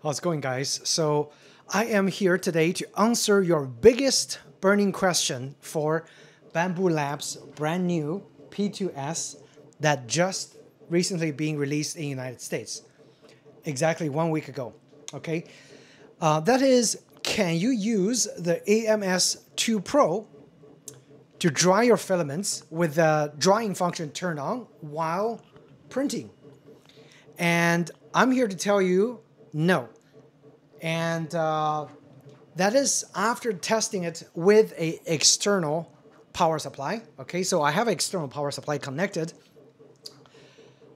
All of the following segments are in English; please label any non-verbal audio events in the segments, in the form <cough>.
How's it going, guys? So, I am here today to answer your biggest burning question for Bambu Labs brand new P2S that just recently being released in the United States, exactly one week ago. Okay, uh, that is, can you use the AMS2 Pro to dry your filaments with the drying function turned on while printing? And I'm here to tell you no. And uh, that is after testing it with a external power supply. Okay, so I have external power supply connected.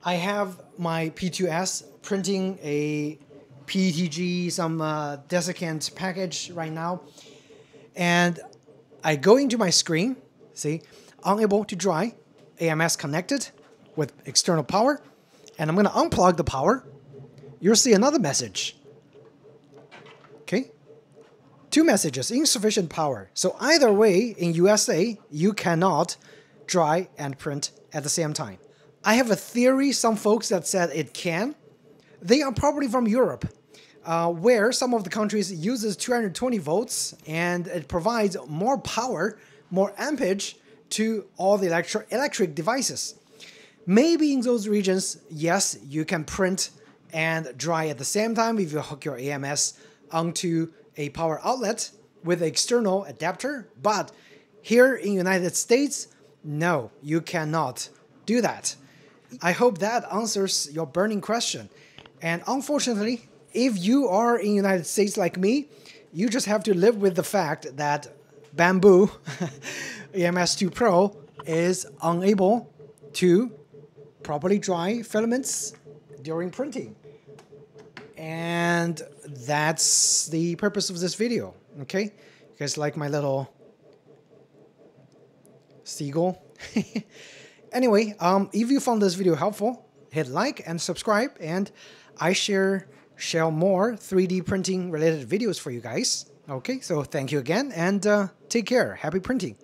I have my P2S printing a PETG, some uh, desiccant package right now. And I go into my screen, see, unable to dry, AMS connected with external power. And I'm going to unplug the power. You'll see another message. Okay, two messages, insufficient power. So either way, in USA, you cannot dry and print at the same time. I have a theory, some folks that said it can. They are probably from Europe, uh, where some of the countries uses 220 volts and it provides more power, more ampage to all the electro electric devices. Maybe in those regions, yes, you can print and dry at the same time if you hook your AMS onto a power outlet with external adapter. But here in United States, no, you cannot do that. I hope that answers your burning question. And unfortunately, if you are in United States like me, you just have to live with the fact that Bambu <laughs> AMS2 Pro is unable to properly dry filaments during printing. And that's the purpose of this video, okay? You guys like my little seagull? <laughs> anyway, um, if you found this video helpful, hit like and subscribe, and I share share more 3D printing related videos for you guys. Okay, so thank you again, and uh, take care. Happy printing.